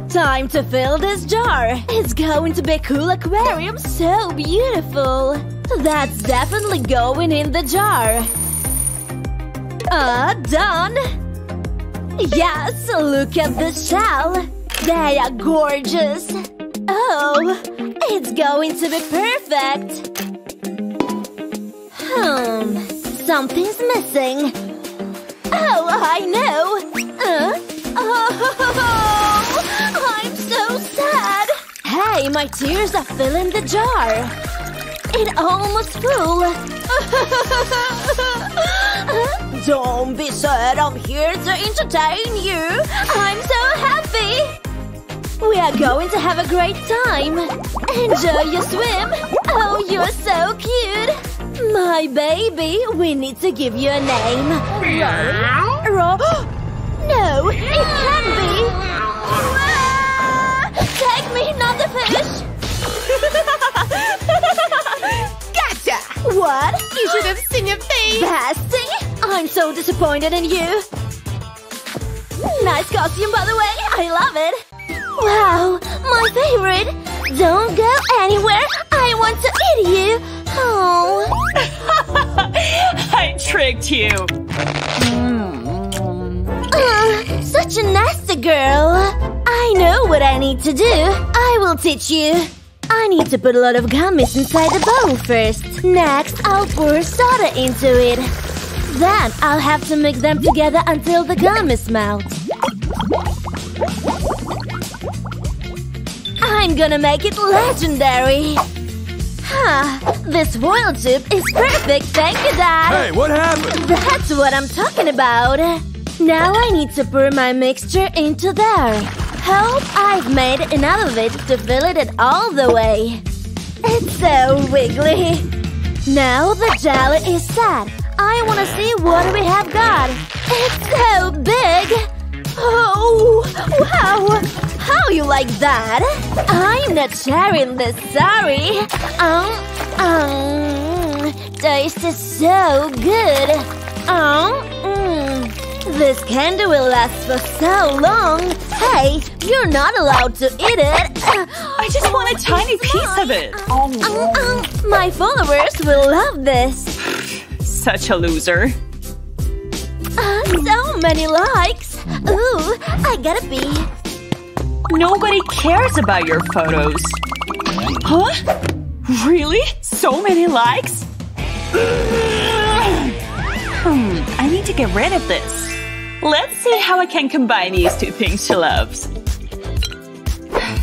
[SPEAKER 2] Time to fill this jar. It's going to be a cool aquarium, so beautiful. That's definitely going in the jar. Ah, uh, done. Yes, look at the shell. They are gorgeous. Oh, it's going to be perfect. Hmm, something's missing. Oh, I know. Uh, oh, I'm so sad. Hey, my tears are filling the jar. It almost full. Don't be sad, I'm here to entertain you. I'm so happy. We are going to have a great time. Enjoy your swim. Oh, you're so cute. My baby, we need to give you a name. Ro? Ro? no, it can't be. Ah! Take me, not the fish.
[SPEAKER 5] gotcha!
[SPEAKER 2] What?
[SPEAKER 5] You should have seen your face.
[SPEAKER 2] Bestie? I'm so disappointed in you. Nice costume, by the way. I love it. Wow, my favorite! Don't go anywhere! I want to eat you! Oh.
[SPEAKER 1] I tricked you!
[SPEAKER 2] Uh, such a nasty girl! I know what I need to do. I will teach you. I need to put a lot of gummies inside the bowl first. Next, I'll pour soda into it. Then, I'll have to mix them together until the gummies melt. I'm gonna make it legendary! Huh. This foil soup is perfect, thank you, Dad!
[SPEAKER 3] Hey, what happened?
[SPEAKER 2] That's what I'm talking about! Now I need to pour my mixture into there. Hope I've made enough of it to fill it all the way. It's so wiggly. Now the jelly is set. I wanna see what we have got. It's so big! Oh, wow! How you like that? I'm not sharing this, sorry. Um, um, taste is so good. Um, mm, this candy will last for so long. Hey, you're not allowed to eat it.
[SPEAKER 1] I just want a tiny piece of it.
[SPEAKER 2] Um, um, my followers will love this.
[SPEAKER 1] Such a loser.
[SPEAKER 2] Uh, so many likes. Ooh, I gotta be…
[SPEAKER 1] Nobody cares about your photos. Huh? Really? So many likes? hmm, I need to get rid of this. Let's see how I can combine these two things she loves.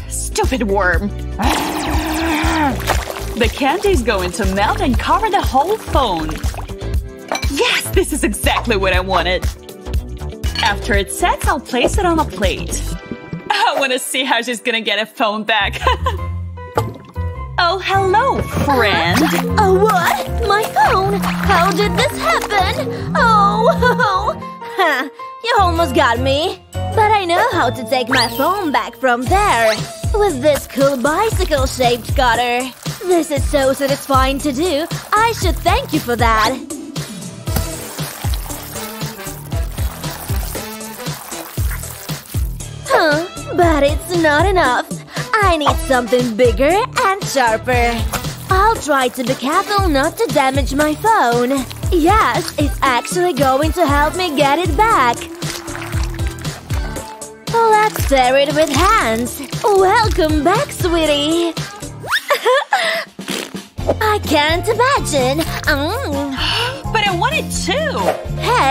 [SPEAKER 1] Stupid worm. The candy is going to melt and cover the whole phone. Yes, this is exactly what I wanted. After it sets, I'll place it on a plate. I want to see how she's gonna get a phone back. oh, hello, friend.
[SPEAKER 2] Oh, what? My phone? How did this happen? Oh, oh. Huh. You almost got me. But I know how to take my phone back from there. With this cool bicycle-shaped cutter. This is so satisfying to do. I should thank you for that. But it's not enough. I need something bigger and sharper. I'll try to be careful not to damage my phone. Yes, it's actually going to help me get it back. Let's tear it with hands. Welcome back, sweetie. I can't imagine. Mm.
[SPEAKER 1] But I want it too!
[SPEAKER 2] Hey,